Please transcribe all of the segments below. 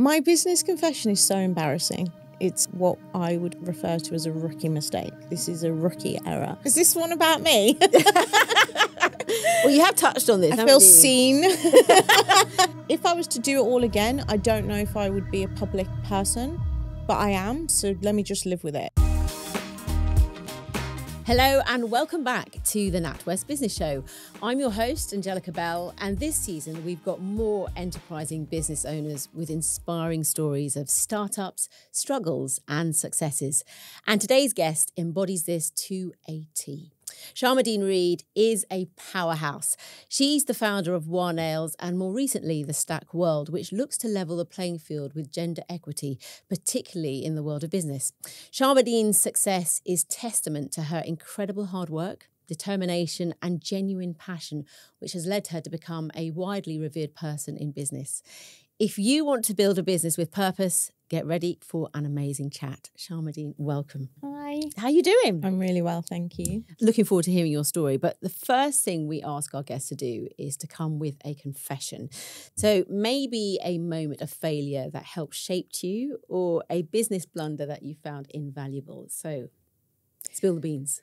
My business confession is so embarrassing. It's what I would refer to as a rookie mistake. This is a rookie error. Is this one about me? Well, you have touched on this. I feel you? seen. if I was to do it all again, I don't know if I would be a public person, but I am. So let me just live with it. Hello and welcome back to the NatWest Business Show. I'm your host, Angellica Bell, and this season we've got more enterprising business owners with inspiring stories of startups, struggles, and successes. And today's guest embodies this to a T. Sharmadean Reid is a powerhouse. She's the founder of WAH Nails and more recently the Stack World, which looks to level the playing field with gender equity, particularly in the world of business. Sharmadean's success is testament to her incredible hard work, determination, and genuine passion, which has led her to become a widely revered person in business. If you want to build a business with purpose, get ready for an amazing chat. Sharmadean, welcome. Hi. How you doing? I'm really well, thank you. looking forward to hearing your story. But the first thing we ask our guests to do is to come with a confession. So maybe a moment of failure that helped shaped you, or a business blunder that you found invaluable. So spill the beans.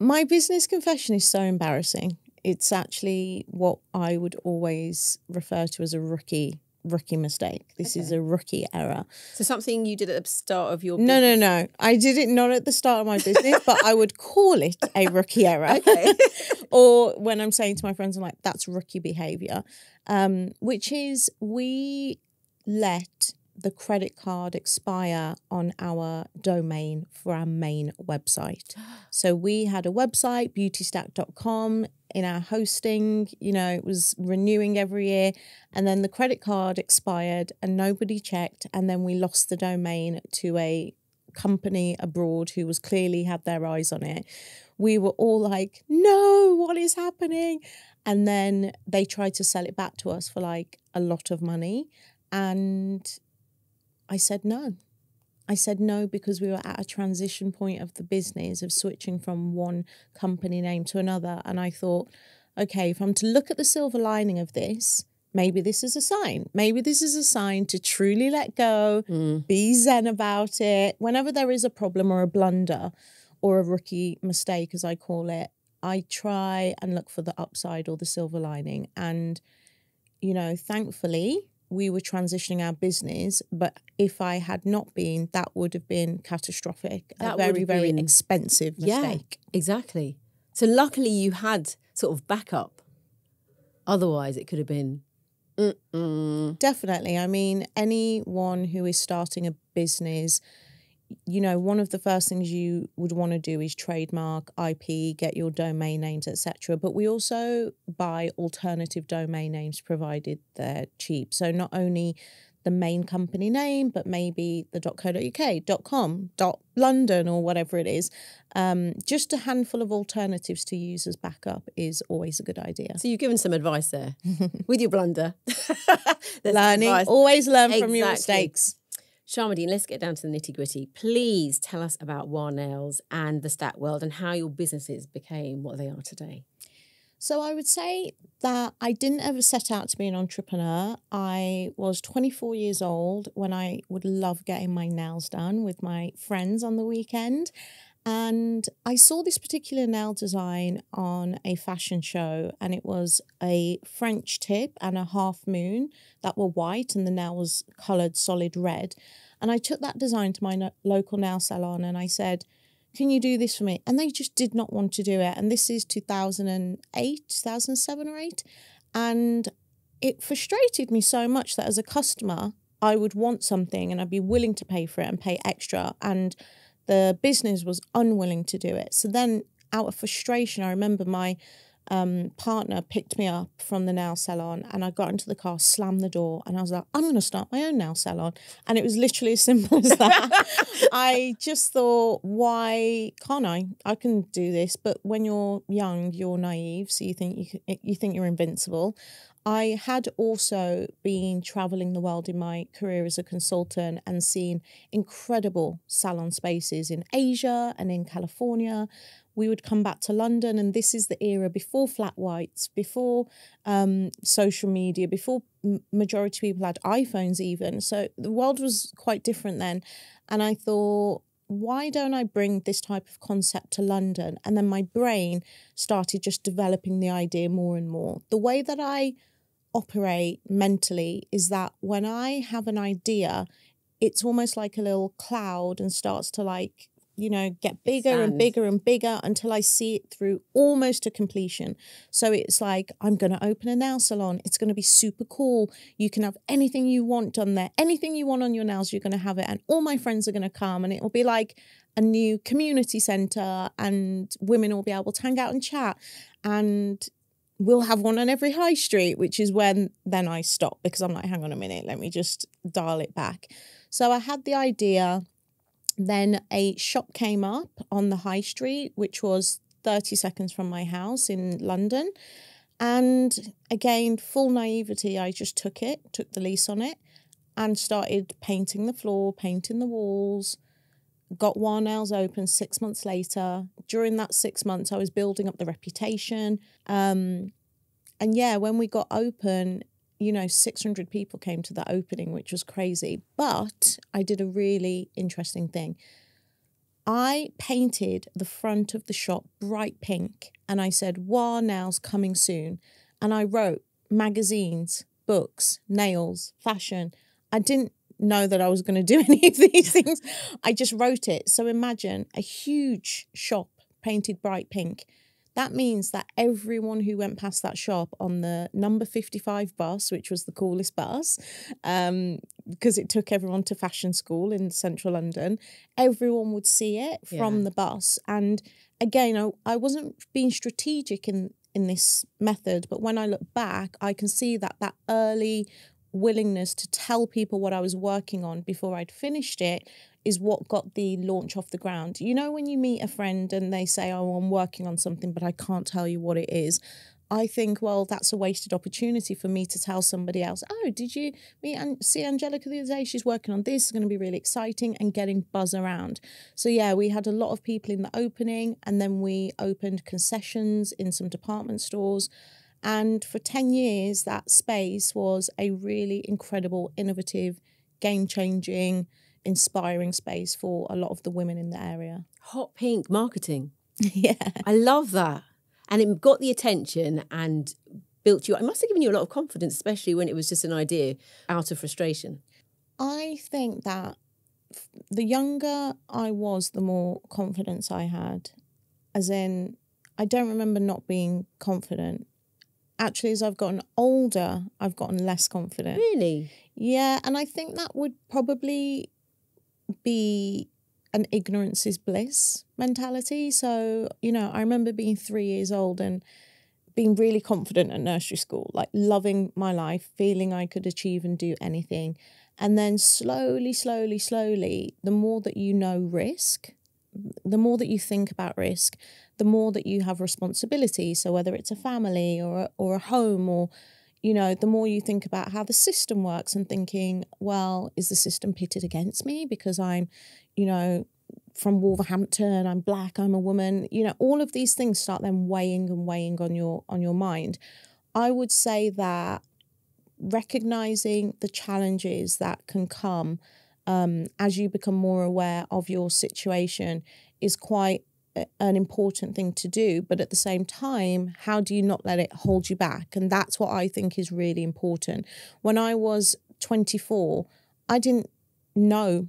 My business confession is so embarrassing. It's actually what I would always refer to as a rookie rookie mistake. This is a rookie error. So something you did at the start of your No, no, business. no. I did it not at the start of my business, but I would call it a rookie error. Okay. or when I'm saying to my friends, I'm like, that's rookie behavior, um, which is we let the credit card expire on our domain for our main website. So we had a website, beautystack.com, in our hosting, you know, it was renewing every year. And then the credit card expired and nobody checked. And then we lost the domain to a company abroad who was clearly had their eyes on it. We were all like, no, what is happening? And then they tried to sell it back to us for like a lot of money. And I said no. I said no because we were at a transition point of the business of switching from one company name to another. And I thought, okay, if I'm to look at the silver lining of this, maybe this is a sign. Maybe this is a sign to truly let go, mm. be zen about it. Whenever there is a problem or a blunder or a rookie mistake, as I call it, I try and look for the upside or the silver lining. And, you know, thankfully, we were transitioning our business, but if I had not been, that would have been catastrophic. That a very, very expensive Yeah, mistake. exactly. So luckily you had sort of backup. Otherwise, it could have been. Mm-mm. Definitely. I mean, anyone who is starting a business, you know, one of the first things you would want to do is trademark, IP, get your domain names, etc. But we also buy alternative domain names provided they're cheap. So not only the main company name, but maybe the .co.uk, .com, .london or whatever it is. Um, just a handful of alternatives to use as backup is always a good idea. So you've given some advice there with your blunder. Learning, advice. always learn from your mistakes. Sharmadean, let's get down to the nitty gritty. Please tell us about WAH Nails and the Stack World and how your businesses became what they are today. So I would say that I didn't ever set out to be an entrepreneur. I was 24 years old when I would love getting my nails done with my friends on the weekend. And I saw this particular nail design on a fashion show, and it was a French tip and a half moon that were white, and the nail was colored solid red. And I took that design to my no- local nail salon and I said, can you do this for me? And they just did not want to do it. And this is 2008, 2007 or 8. And it frustrated me so much that as a customer, I would want something and I'd be willing to pay for it and pay extra. And the business was unwilling to do it. So then, out of frustration, I remember my um, partner picked me up from the nail salon and I got into the car, slammed the door, and I was like, I'm going to start my own nail salon. And it was literally as simple as that. I just thought, why can't I? I can do this. But when you're young, you're naive, so you think you you think you're invincible. I had also been traveling the world in my career as a consultant and seen incredible salon spaces in Asia and in California. We would come back to London, and this is the era before flat whites, before um, social media, before majority people had iPhones even. So the world was quite different then. And I thought, why don't I bring this type of concept to London? And then my brain started just developing the idea more and more. The way that I operate mentally is that when I have an idea, it's almost like a little cloud and starts to like you know get bigger and bigger and bigger until I see it through almost to completion. So it's like I'm going to open a nail salon. It's going to be super cool. You can have anything you want done there. Anything you want on your nails, you're going to have it and all my friends are going to come and it will be like a new community center and women will be able to hang out and chat and we'll have one on every high street, which is when then I stop because I'm like, hang on a minute, let me just dial it back. So I had the idea. Then a shop came up on the high street, which was 30 seconds from my house in London. And again, full naivety, I just took it, took the lease on it, and started painting the floor, painting the walls. Got WAH Nails open six months later. During that six months, I was building up the reputation. Um, and yeah, when we got open, you know, 600 people came to the opening, which was crazy. But I did a really interesting thing. I painted the front of the shop bright pink and I said, WAH Nails coming soon. And I wrote magazines, books, nails, fashion. I didn't know that I was going to do any of these things. I just wrote it. So imagine a huge shop painted bright pink. That means that everyone who went past that shop on the number 55 bus, which was the coolest bus, um, because it took everyone to fashion school in central London, everyone would see it from Yeah. the bus. And again, I, I wasn't being strategic in, in this method, but when I look back, I can see that that early willingness to tell people what I was working on before I'd finished it is what got the launch off the ground. You know, when you meet a friend and they say, Oh, I'm working on something, but I can't tell you what it is. I think, well, that's a wasted opportunity for me to tell somebody else, oh, did you meet and see Angellica the other day? She's working on this, it's going to be really exciting and getting buzz around. So, yeah, we had a lot of people in the opening, and then we opened concessions in some department stores. And for 10 years, that space was a really incredible, innovative, game changing, inspiring space for a lot of the women in the area. Hot pink marketing. yeah. I love that. And it got the attention and built you. It must have given you a lot of confidence, especially when it was just an idea out of frustration. I think that the younger I was, the more confidence I had. As in, I don't remember not being confident. Actually, as I've gotten older, I've gotten less confident. Really? Yeah, and I think that would probably be an ignorance is bliss mentality. So, you know, I remember being three years old and being really confident at nursery school, like loving my life, feeling I could achieve and do anything. And then slowly, slowly, slowly, the more that you know risk, the more that you think about risk, the more that you have responsibility. So whether it's a family or a, or a home or you know, the more you think about how the system works and thinking, well, is the system pitted against me because I'm, you know, from Wolverhampton, I'm black, I'm a woman, you know, all of these things start then weighing and weighing on your on your mind. I would say that recognizing the challenges that can come um, as you become more aware of your situation is quite an important thing to do. But at the same time, how do you not let it hold you back? And that's what I think is really important. When I was 24, I didn't know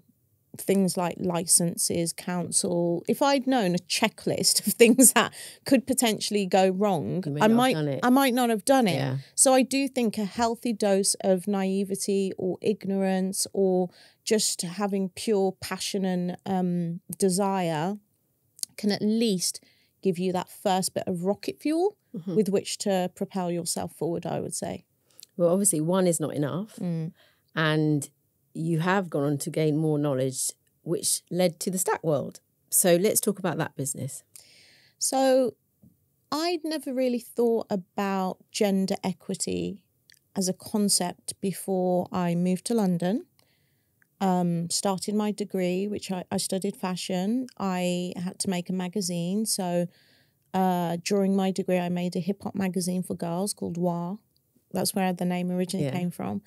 things like licenses, council. If I'd known a checklist of things that could potentially go wrong, I might. I might not have done it. Yeah. So I do think a healthy dose of naivety or ignorance or just having pure passion and um, desire can at least give you that first bit of rocket fuel Mm-hmm. with which to propel yourself forward, I would say. Well, obviously, one is not enough. And you have gone on to gain more knowledge, which led to the stack world. So let's talk about that business. So I'd never really thought about gender equity as a concept before I moved to London. Um, started my degree, which I, I studied fashion. I had to make a magazine. So uh, during my degree, I made a hip hop magazine for girls called WAH. that's where the name originally Yeah. came from.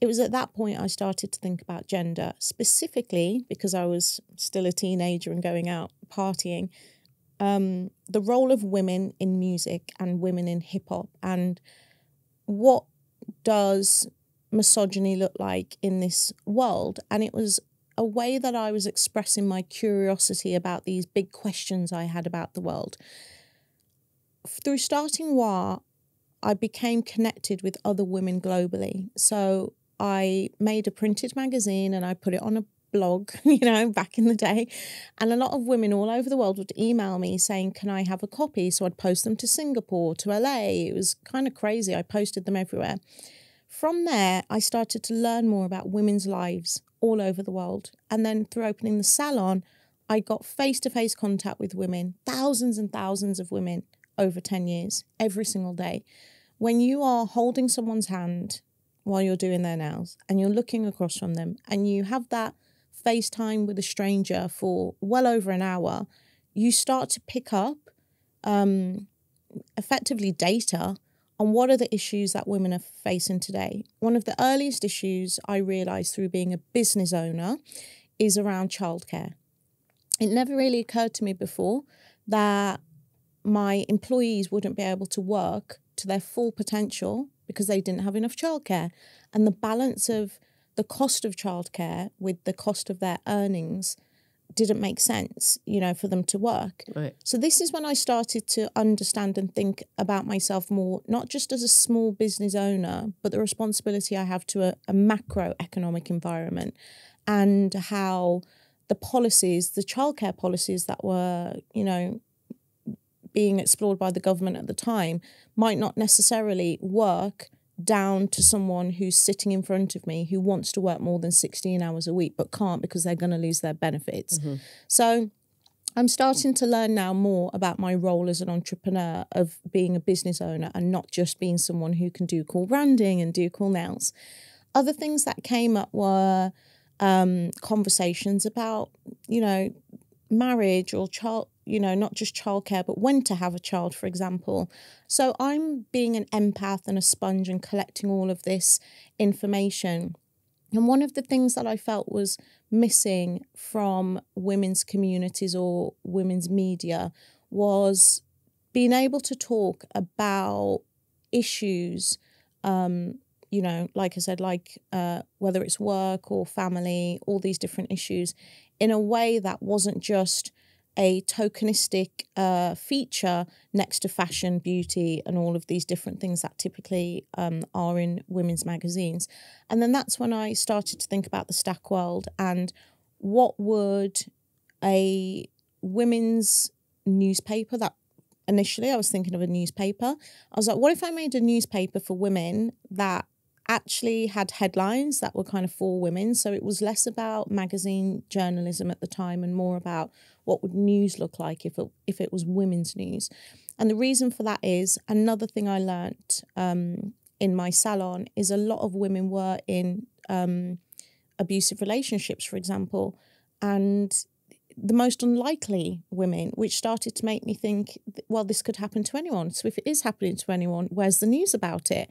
It was at that point I started to think about gender, specifically because I was still a teenager and going out partying. Um, the role of women in music and women in hip hop, and what does misogyny looked like in this world? And it was a way that I was expressing my curiosity about these big questions I had about the world. Through starting WAH, I became connected with other women globally. So I made a printed magazine and I put it on a blog, you know, back in the day. And a lot of women all over the world would email me saying, Can I have a copy? So I'd post them to Singapore, to LA. It was kind of crazy. I posted them everywhere. From there, I started to learn more about women's lives all over the world. And then through opening the salon, I got face to face contact with women, thousands and thousands of women over 10 years, every single day. When you are holding someone's hand while you're doing their nails and you're looking across from them and you have that FaceTime with a stranger for well over an hour, you start to pick up um, effectively data on what are the issues that women are facing today. One of the earliest issues I realized through being a business owner is around childcare. It never really occurred to me before that my employees wouldn't be able to work to their full potential because they didn't have enough childcare. And the balance of the cost of childcare with the cost of their earnings didn't make sense, you know, for them to work. Right. So this is when I started to understand and think about myself more, not just as a small business owner, but the responsibility I have to a, a macroeconomic environment and how the policies, the childcare policies that were, you know, being explored by the government at the time might not necessarily work down to someone who's sitting in front of me who wants to work more than 16 hours a week but can't because they're going to lose their benefits. So I'm starting to learn now more about my role as an entrepreneur of being a business owner and not just being someone who can do cool branding and do cool nails. Other things that came up were um, conversations about, you know, marriage or child, you know, not just childcare, but when to have a child, for example. So I'm being an empath and a sponge and collecting all of this information. And one of the things that I felt was missing from women's communities or women's media was being able to talk about issues, um, you know, like I said, like uh, whether it's work or family, all these different issues, in a way that wasn't just a tokenistic uh, feature next to fashion, beauty, and all of these different things that typically um, are in women's magazines. And then that's when I started to think about the stack world and what would a women's newspaper that initially I was thinking of a newspaper. I was like, what if I made a newspaper for women that actually had headlines that were kind of for women? So it was less about magazine journalism at the time and more about what would news look like if it, if it was women's news. And the reason for that is another thing I learnt um, in my salon is a lot of women were in um, abusive relationships, for example, and the most unlikely women, which started to make me think, well, this could happen to anyone. So if it is happening to anyone, where's the news about it?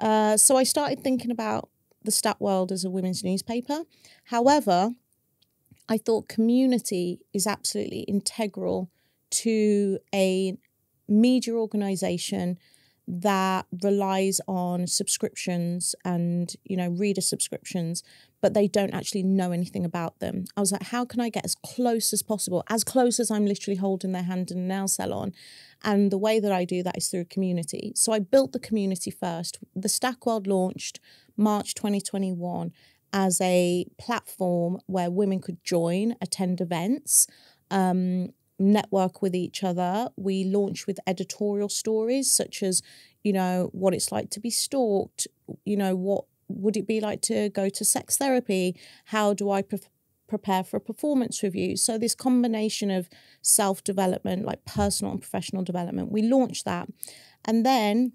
Uh, so I started thinking about the Stack World as a women's newspaper. However, I thought community is absolutely integral to a media organization that relies on subscriptions and you know reader subscriptions but they don't actually know anything about them. I was like how can i get as close as possible as close as i'm literally holding their hand in a nail salon? And the way that i do that is through community. So i built the community first. The stack world launched march 2021 as a platform where women could join attend events um, network with each other. We launch with editorial stories such as, you know, what it's like to be stalked, you know, what would it be like to go to sex therapy? How do I pre- prepare for a performance review? So, this combination of self development, like personal and professional development, we launched that. And then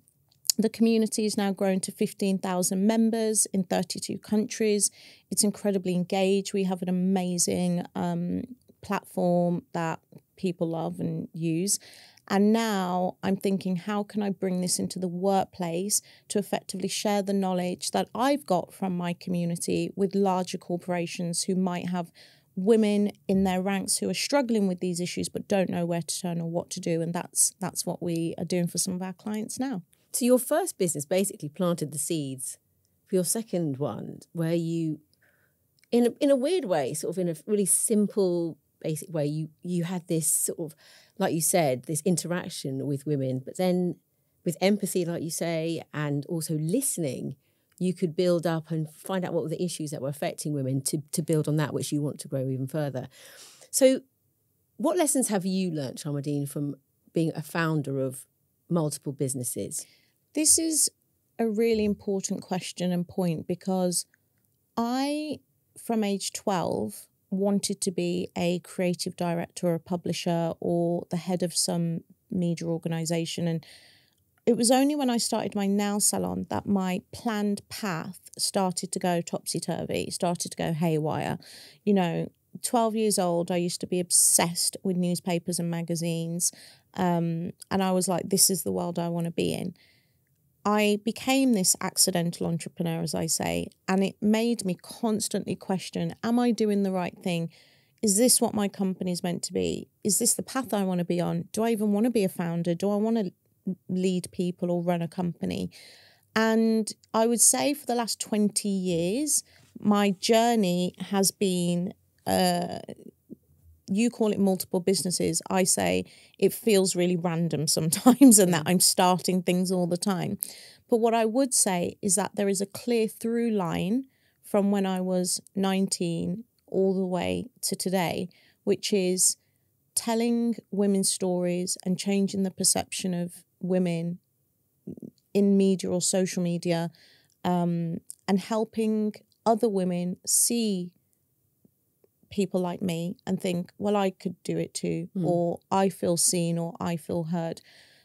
the community is now grown to 15,000 members in 32 countries. It's incredibly engaged. We have an amazing um, platform that people love and use. And now I'm thinking, how can I bring this into the workplace to effectively share the knowledge that I've got from my community with larger corporations who might have women in their ranks who are struggling with these issues but don't know where to turn or what to do and that's that's what we are doing for some of our clients now so your first business basically planted the seeds for your second one where you in a, in a weird way sort of in a really simple basic way you you had this sort of like you said this interaction with women but then with empathy like you say and also listening you could build up and find out what were the issues that were affecting women to, to build on that, which you want to grow even further. So, what lessons have you learned, Sharmadean, from being a founder of multiple businesses? This is a really important question and point because I, from age 12, wanted to be a creative director or a publisher or the head of some media organization. And it was only when I started my nail salon that my planned path started to go topsy turvy, started to go haywire. You know, 12 years old, I used to be obsessed with newspapers and magazines. Um, and I was like, this is the world I want to be in. I became this accidental entrepreneur, as I say, and it made me constantly question Am I doing the right thing? Is this what my company is meant to be? Is this the path I want to be on? Do I even want to be a founder? Do I want to lead people or run a company. And I would say for the last 20 years, my journey has been uh, you call it multiple businesses. I say it feels really random sometimes and that I'm starting things all the time. But what I would say is that there is a clear through line from when I was 19 all the way to today, which is telling women's stories and changing the perception of women in media or social media um, and helping other women see people like me and think, well, I could do it too, mm. or I feel seen, or I feel heard.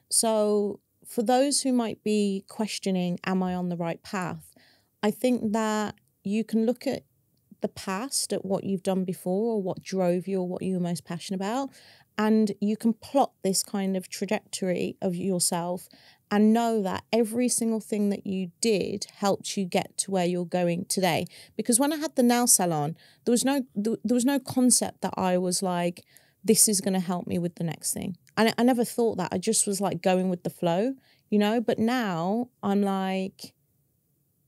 So, for those who might be questioning, am I on the right path? I think that you can look at the past, at what you've done before, or what drove you, or what you were most passionate about, and you can plot this kind of trajectory of yourself and know that every single thing that you did helped you get to where you're going today. Because when i had the nail salon there was no there was no concept that i was like this is going to help me with the next thing. And I never thought that. I just was like going with the flow you know? But now i'm like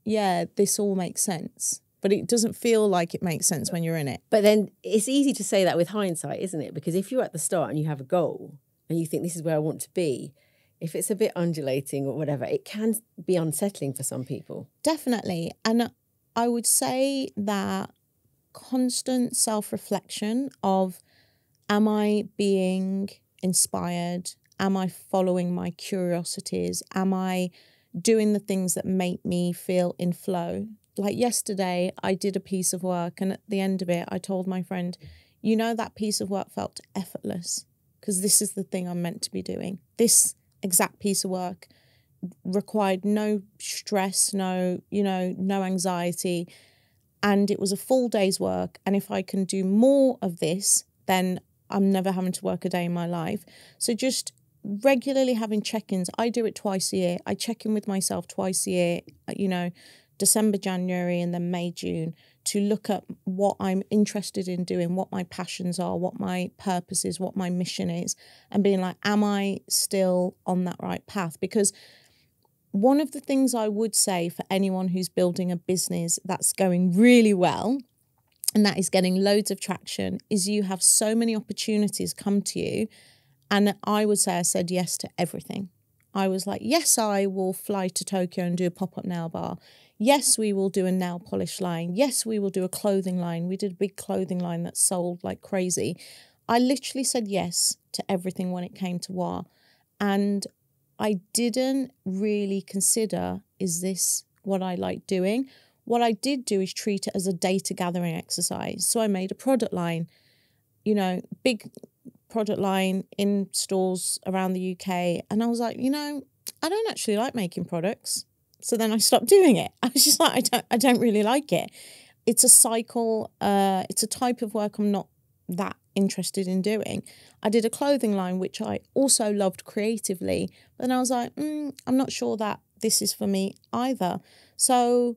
yeah this all makes sense. But it doesn't feel like it makes sense when you're in it. But then it's easy to say that with hindsight, isn't it? Because if you're at the start and you have a goal and you think this is where I want to be, if it's a bit undulating or whatever, it can be unsettling for some people. Definitely. And I would say that constant self reflection of am I being inspired? Am I following my curiosities? Am I doing the things that make me feel in flow? like yesterday, I did a piece of work, and at the end of it, I told my friend, you know, that piece of work felt effortless because this is the thing I'm meant to be doing. This exact piece of work required no stress, no, you know, no anxiety. And it was a full day's work. And if I can do more of this, then I'm never having to work a day in my life. So just regularly having check ins. I do it twice a year. I check in with myself twice a year, uh, you know, December, January, and then May, June to look at what I'm interested in doing, what my passions are, what my purpose is, what my mission is, and being like, am I still on that right path? Because one of the things I would say for anyone who's building a business that's going really well, and that is getting loads of traction, is you have so many opportunities come to you. And I would say I said yes to everything. I was like, yes, I will fly to Tokyo and do a pop up nail bar. Yes, we will do a nail polish line. Yes, we will do a clothing line. We did a big clothing line that sold like crazy. I literally said yes to everything when it came to WAH. And I didn't really consider is this what I like doing? What I did do is treat it as a data gathering exercise. So I made a product line, you know, big product line in stores around the UK. And I was like, you know, I don't actually like making products. So then I stopped doing it. I was just like, I don't, I don't really like it. It's a cycle. Uh, it's a type of work I'm not that interested in doing. I did a clothing line, which I also loved creatively, but then I was like, mm, I'm not sure that this is for me either. So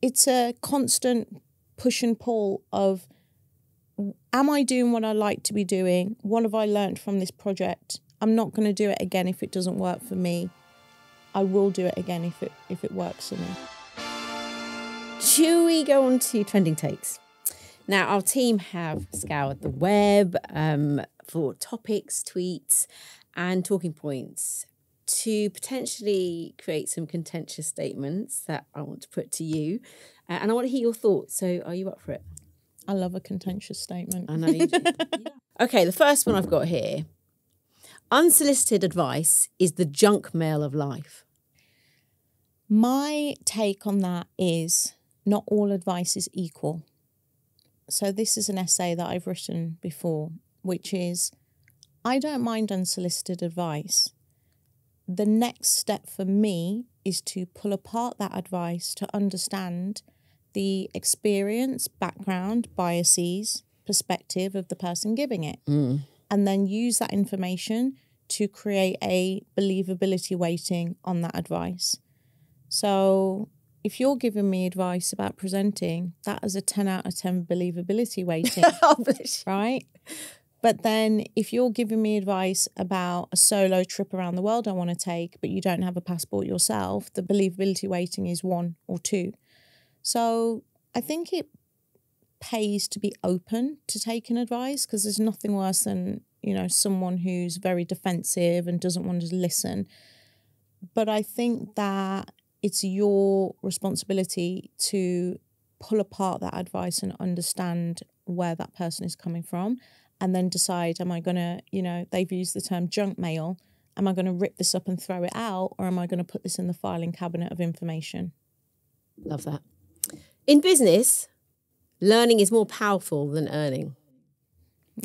it's a constant push and pull of am I doing what I like to be doing? What have I learned from this project? I'm not going to do it again if it doesn't work for me. I will do it again if it if it works for me. Should we go on to trending takes? Now, our team have scoured the web um, for topics, tweets, and talking points to potentially create some contentious statements that I want to put to you. Uh, and I want to hear your thoughts. So, are you up for it? I love a contentious statement. I know you do. Okay, the first one I've got here unsolicited advice is the junk mail of life. My take on that is not all advice is equal. So, this is an essay that I've written before, which is I don't mind unsolicited advice. The next step for me is to pull apart that advice to understand the experience, background, biases, perspective of the person giving it, Mm. and then use that information to create a believability weighting on that advice. So, if you're giving me advice about presenting, that is a 10 out of 10 believability weighting, right? But then if you're giving me advice about a solo trip around the world I want to take, but you don't have a passport yourself, the believability weighting is one or two. So I think it pays to be open to taking advice because there's nothing worse than, you know, someone who's very defensive and doesn't want to listen. But I think that it's your responsibility to pull apart that advice and understand where that person is coming from and then decide am I going to, you know, they've used the term junk mail. Am I going to rip this up and throw it out or am I going to put this in the filing cabinet of information? Love that. In business, learning is more powerful than earning.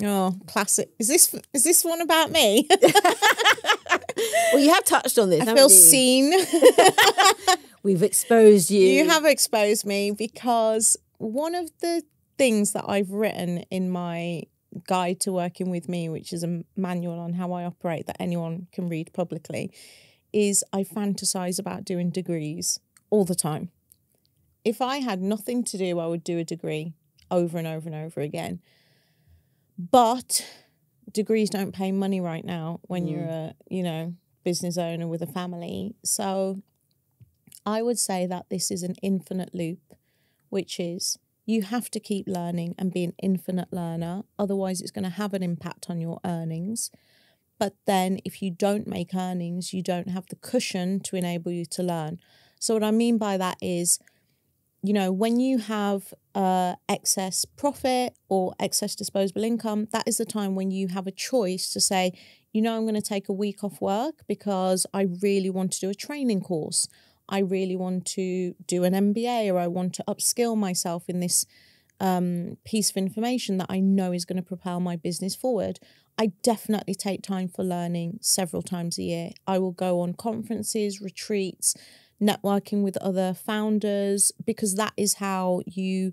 Oh, classic. Is this is this one about me? Well, you have touched on this. I feel you? seen. We've exposed you. You have exposed me because one of the things that I've written in my guide to working with me, which is a manual on how I operate that anyone can read publicly, is I fantasize about doing degrees all the time. If I had nothing to do, I would do a degree over and over and over again. But degrees don't pay money right now when you're mm. a, you know, business owner with a family. So I would say that this is an infinite loop, which is you have to keep learning and be an infinite learner. Otherwise, it's going to have an impact on your earnings. But then, if you don't make earnings, you don't have the cushion to enable you to learn. So, what I mean by that is, you know, when you have uh, excess profit or excess disposable income, that is the time when you have a choice to say, you know, I'm going to take a week off work because I really want to do a training course. I really want to do an MBA or I want to upskill myself in this um, piece of information that I know is going to propel my business forward. I definitely take time for learning several times a year. I will go on conferences, retreats, networking with other founders because that is how you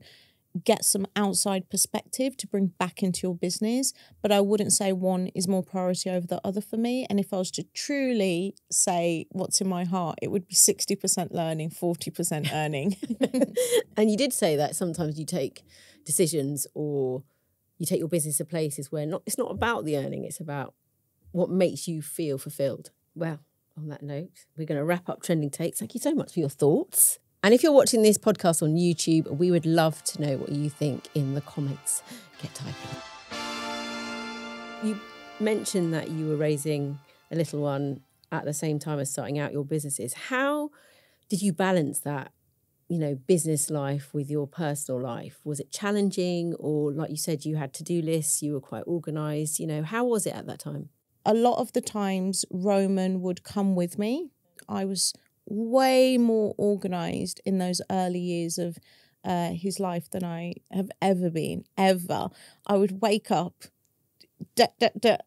get some outside perspective to bring back into your business. But I wouldn't say one is more priority over the other for me. And if I was to truly say what's in my heart, it would be 60% learning, 40% earning. And you did say that sometimes you take decisions or you take your business to places where not it's not about the earning, it's about what makes you feel fulfilled. Well, on that note, we're going to wrap up trending takes. Thank you so much for your thoughts. And if you're watching this podcast on YouTube, we would love to know what you think in the comments. Get typing. You mentioned that you were raising a little one at the same time as starting out your businesses. How did you balance that you know business life with your personal life was it challenging or like you said you had to-do lists you were quite organized you know how was it at that time a lot of the times Roman would come with me. I was way more organized in those early years of uh, his life than I have ever been, ever. I would wake up,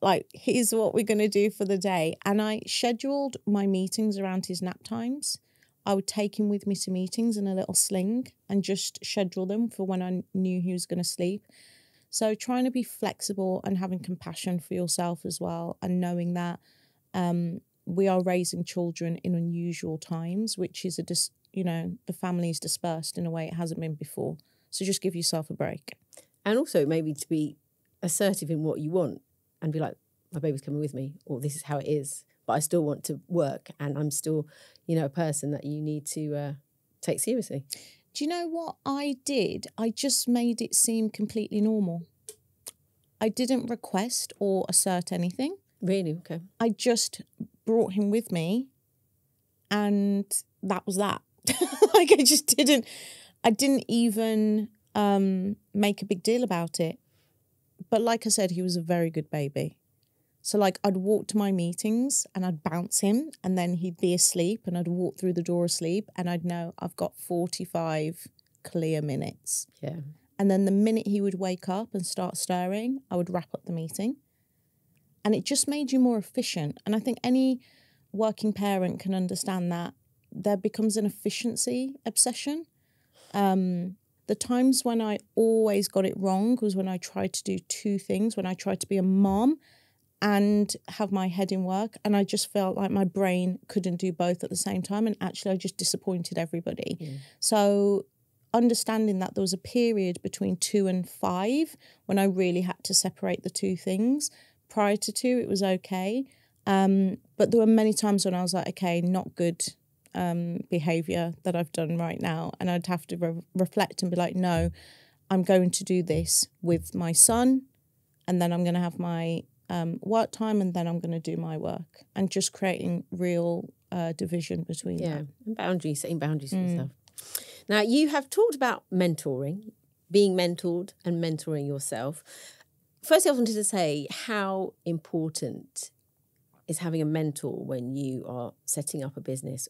like, here's what we're going to do for the day. And I scheduled my meetings around his nap times. I would take him with me to meetings in a little sling and just schedule them for when I knew he was going to sleep. So trying to be flexible and having compassion for yourself as well, and knowing that um, we are raising children in unusual times, which is a dis- you know the family is dispersed in a way it hasn't been before. So just give yourself a break. And also maybe to be assertive in what you want and be like, my baby's coming with me, or this is how it is. But I still want to work, and I'm still, you know, a person that you need to uh, take seriously. Do you know what I did? I just made it seem completely normal. I didn't request or assert anything. Really? Okay. I just brought him with me and that was that. like I just didn't I didn't even um make a big deal about it. But like I said, he was a very good baby. So like I'd walk to my meetings and I'd bounce him and then he'd be asleep and I'd walk through the door asleep and I'd know I've got 45 clear minutes. Yeah. And then the minute he would wake up and start stirring, I would wrap up the meeting. And it just made you more efficient. And I think any working parent can understand that there becomes an efficiency obsession. Um, the times when I always got it wrong was when I tried to do two things, when I tried to be a mom and have my head in work. And I just felt like my brain couldn't do both at the same time. And actually, I just disappointed everybody. So, understanding that there was a period between two and five when I really had to separate the two things. Prior to two, it was okay. Um, but there were many times when I was like, okay, not good um, behavior that I've done right now. And I'd have to re- reflect and be like, no, I'm going to do this with my son. And then I'm going to have my um, work time and then I'm going to do my work and just creating real uh, division between Yeah. that. And boundaries, setting boundaries for yourself. Now, you have talked about mentoring, being mentored and mentoring yourself. Firstly, I wanted to say how important is having a mentor when you are setting up a business.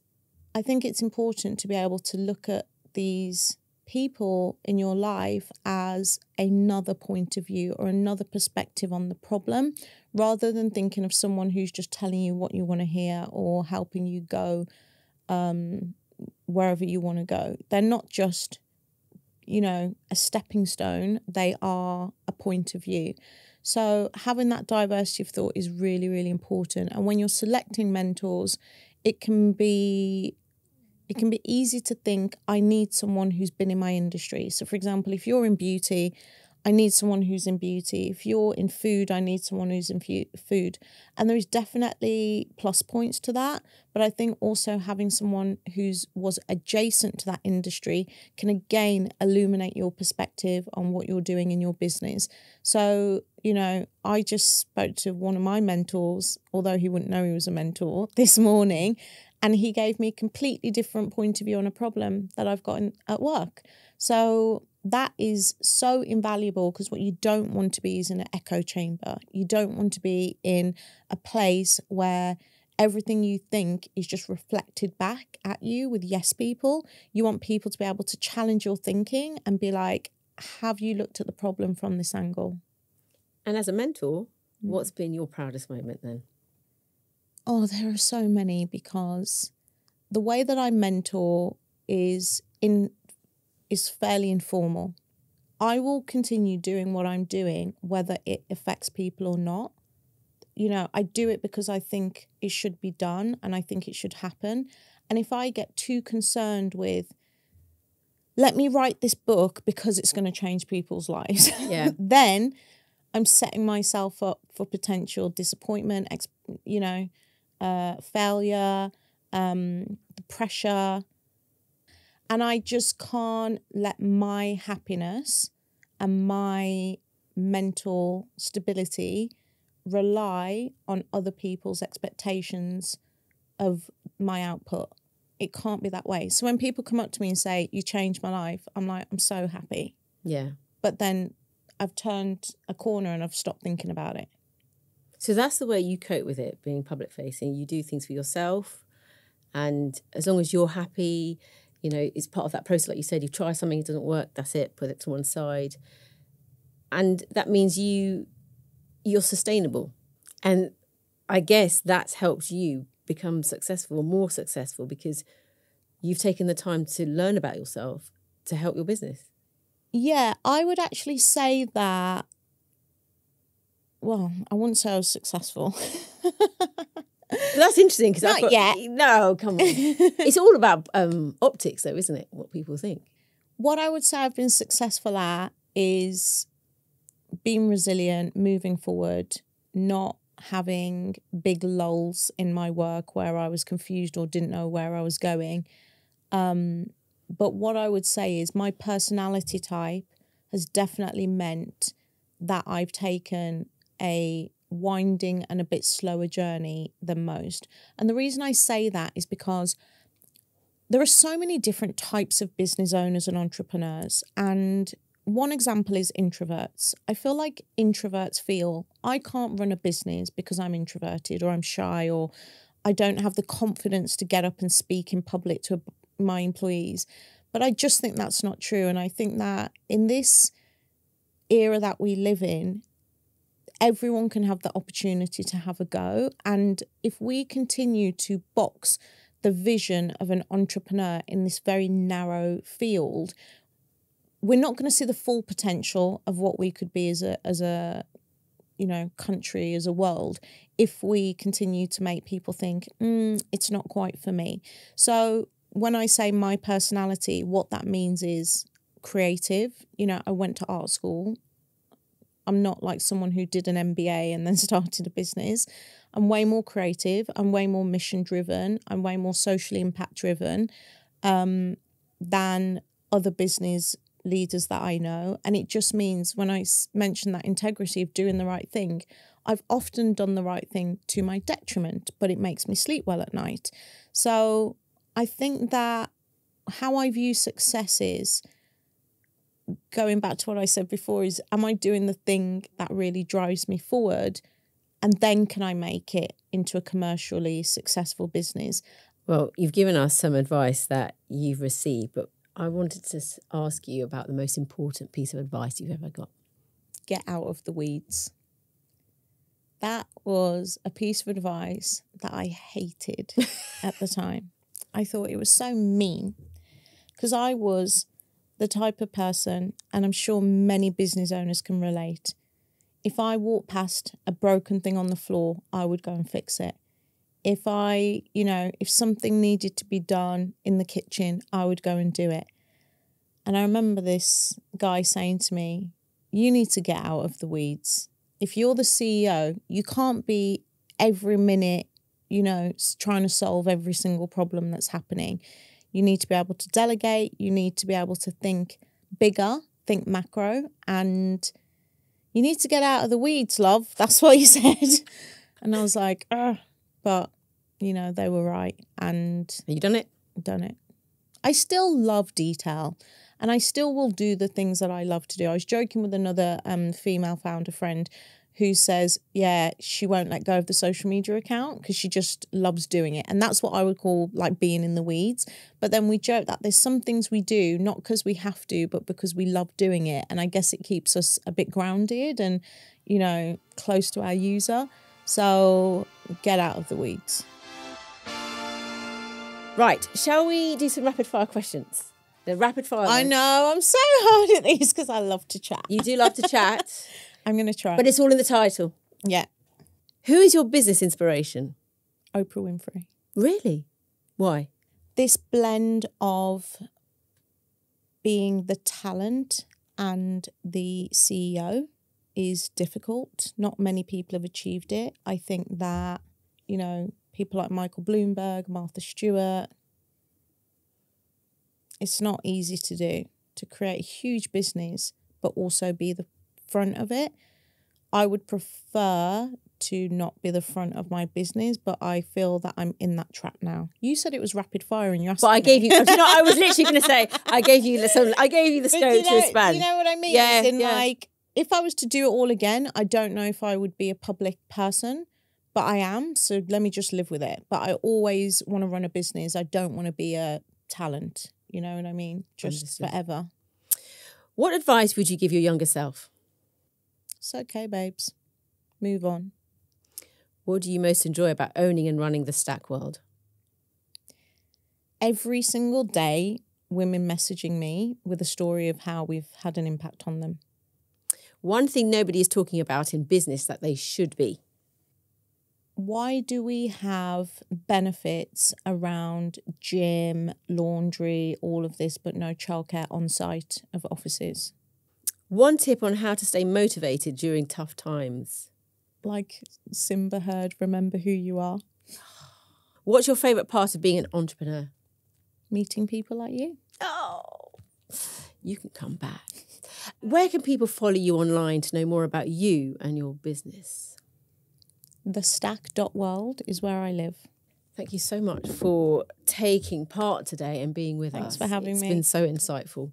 I think it's important to be able to look at these people in your life as another point of view or another perspective on the problem rather than thinking of someone who's just telling you what you want to hear or helping you go um, wherever you want to go. They're not just, you know, a stepping stone, they are a point of view. So having that diversity of thought is really, really important. And when you're selecting mentors, it can be it can be easy to think I need someone who's been in my industry. So for example, if you're in beauty, I need someone who's in beauty. If you're in food, I need someone who's in food. And there is definitely plus points to that, but I think also having someone who's was adjacent to that industry can again illuminate your perspective on what you're doing in your business. So, you know, I just spoke to one of my mentors, although he wouldn't know he was a mentor, this morning, and he gave me a completely different point of view on a problem that I've got in, at work. So that is so invaluable because what you don't want to be is in an echo chamber. You don't want to be in a place where everything you think is just reflected back at you with yes people. You want people to be able to challenge your thinking and be like, have you looked at the problem from this angle? And as a mentor, mm. what's been your proudest moment then? Oh, there are so many because the way that I mentor is in is fairly informal. I will continue doing what I'm doing whether it affects people or not. You know, I do it because I think it should be done and I think it should happen. And if I get too concerned with let me write this book because it's going to change people's lives. Yeah. then I'm setting myself up for potential disappointment, you know, uh, failure, um, the pressure. And I just can't let my happiness and my mental stability rely on other people's expectations of my output. It can't be that way. So when people come up to me and say, You changed my life, I'm like, I'm so happy. Yeah. But then I've turned a corner and I've stopped thinking about it. So that's the way you cope with it, being public facing. You do things for yourself. And as long as you're happy, you know, it's part of that process. Like you said, you try something, it doesn't work, that's it, put it to one side. And that means you you're sustainable. And I guess that's helped you become successful, more successful, because you've taken the time to learn about yourself to help your business. Yeah, I would actually say that. Well, I wouldn't say I was successful. That's interesting because Not yet. No, come on. it's all about um, optics, though, isn't it? What people think. what I would say I've been successful at is being resilient, moving forward, not having big lulls in my work where I was confused or didn't know where I was going. Um, but what I would say is my personality type has definitely meant that I've taken a winding and a bit slower journey than most. And the reason I say that is because there are so many different types of business owners and entrepreneurs. And one example is introverts. I feel like introverts feel I can't run a business because I'm introverted or I'm shy or I don't have the confidence to get up and speak in public to my employees. But I just think that's not true. And I think that in this era that we live in, everyone can have the opportunity to have a go. And if we continue to box the vision of an entrepreneur in this very narrow field, we're not going to see the full potential of what we could be as a as a you know country as a world if we continue to make people think mm, it's not quite for me. So when I say my personality, what that means is creative. You know, I went to art school. I'm not like someone who did an MBA and then started a business. I'm way more creative. I'm way more mission driven. I'm way more socially impact driven um, than other business leaders that I know. And it just means when I mention that integrity of doing the right thing, I've often done the right thing to my detriment, but it makes me sleep well at night. So I think that how I view success is going back to what I said before is am I doing the thing that really drives me forward? And then can I make it into a commercially successful business? Well, you've given us some advice that you've received, but I wanted to ask you about the most important piece of advice you've ever got. Get out of the weeds. That was a piece of advice that I hated at the time. I thought it was so mean because I was the type of person, and I'm sure many business owners can relate. If I walked past a broken thing on the floor, I would go and fix it. If I, you know, if something needed to be done in the kitchen, I would go and do it. And I remember this guy saying to me, You need to get out of the weeds. If you're the CEO, you can't be every minute, you know, trying to solve every single problem that's happening. You need to be able to delegate, you need to be able to think bigger, think macro, and you need to get out of the weeds, love. That's what he said. And I was like, Ugh. but you know, they were right and you done it? done it. I still love detail and I still will do the things that I love to do. I was joking with another um, female founder friend who says, yeah, she won't let go of the social media account because she just loves doing it. And that's what I would call like being in the weeds. But then we joke that there's some things we do, not because we have to, but because we love doing it. And I guess it keeps us a bit grounded and, you know, close to our user. So get out of the weeds. Right. Shall we do some rapid fire questions? The rapid fire. I know, I'm so hard at these because I love to chat. You do love to chat, I'm going to try. but it's all in the title. yeah, Who is your business inspiration? Oprah Winfrey. Really? Why? This blend of being the talent and the CEO is difficult. Not many people have achieved it. I think that, you know, people like Michael Bloomberg, Martha Stewart, it's not easy to do to create a huge business but also be the front of it. I would prefer to not be the front of my business, but I feel that I'm in that trap now. You said it was rapid fire and you asked But I gave you. you know, I was literally going to say I gave you the. I gave you the scope you know, to expand. You know what I mean? Yeah, in, yeah. like, if I was to do it all again, I don't know if I would be a public person, but I am. So let me just live with it. But I always want to run a business. I don't want to be a talent. You know what I mean? Just Understood. forever. what advice would you give your younger self? It's okay, babes. Move on. What do you most enjoy about owning and running the Stack World? every single day women messaging me with a story of how we've had an impact on them. One thing nobody is talking about in business that they should be. Why do we have benefits around gym, laundry, all of this, but no childcare on site of offices? One tip on how to stay motivated during tough times. Like Simba heard, remember who you are. What's your favourite part of being an entrepreneur? Meeting people like you. Oh, you can come back. Where can people follow you online to know more about you and your business? The stack.world is where I live. Thank you so much for taking part today and being with Thanks us. for having It's me. It's been so insightful.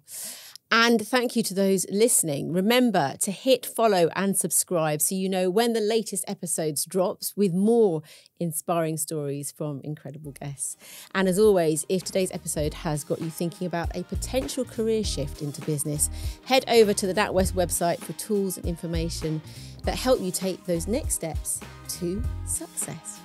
And thank you to those listening. Remember to hit follow and subscribe so you know when the latest episodes drops with more inspiring stories from incredible guests. And as always, if today's episode has got you thinking about a potential career shift into business, head over to the NatWest website for tools and information that help you take those next steps to success.